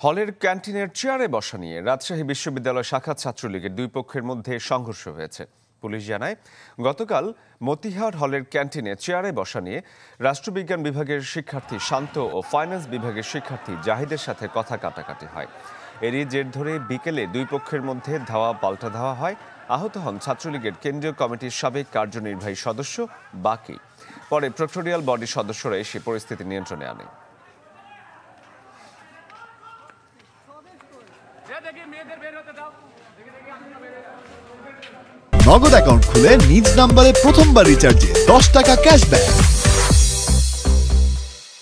হলের ক্যান্টিনের চেয়ারে বসা নিয়ে রাজশাহী বিশ্ববিদ্যালয় শাখা ছাত্রলীগের দুই পক্ষের মধ্যে সংঘর্ষ হয়েছে। পুলিশ জানায়, গতকাল মতিহার হলের ক্যান্টিনে চেয়ারে বসা নিয়ে রাষ্ট্রবিজ্ঞান বিভাগের শিক্ষার্থী শান্ত ও ফাইন্যান্স বিভাগের শিক্ষার্থী জাহিদের সাথে কথা কাটাকাটি হয়। এরই জের ধরে বিকেলে দুই পক্ষের মধ্যে ধাওয়া পাল্টা ধাওয়া হয়। আহত হন ছাত্রলীগের কেন্দ্রীয় কমিটির সাবেক কার্যনির্বাহী সদস্য বাকি। পরে প্রক্টোরিয়াল বডির সদস্যরা এসে পরিস্থিতি নিয়ন্ত্রণে আনে। নগদ অ্যাকাউন্ট খুলে নিজ নাম্বারে প্রথমবার রিচার্জে দশ টাকা ক্যাশব্যাক